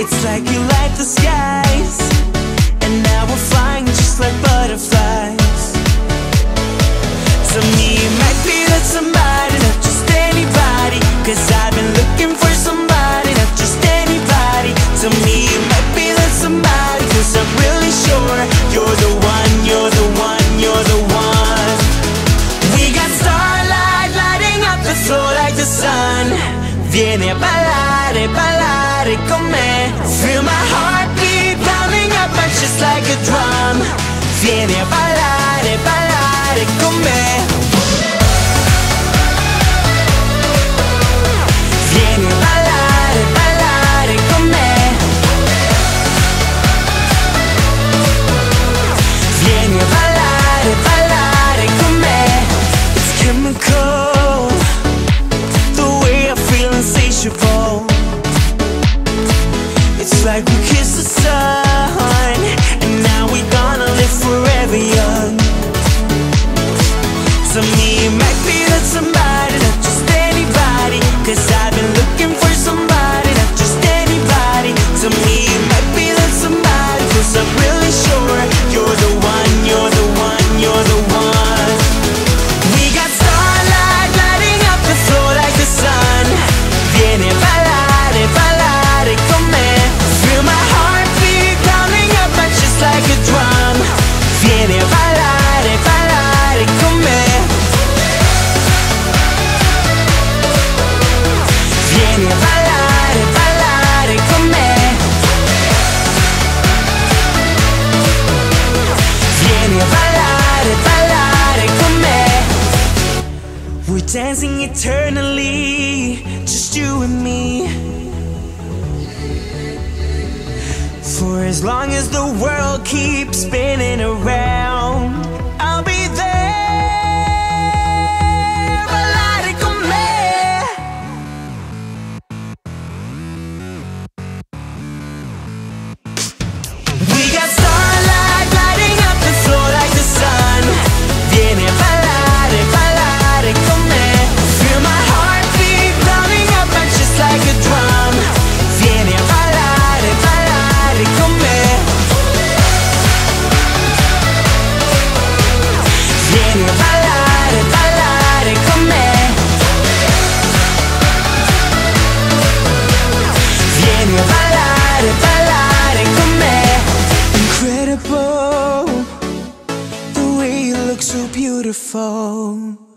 It's like you light the sky. Vieni a ballare, ballare con me. Feel my heartbeat pounding up and just like a drum. Vieni a ballare, ballare con me. It's like we can't dancing eternally, just you and me. For as long as the world keeps spinning around. look so beautiful.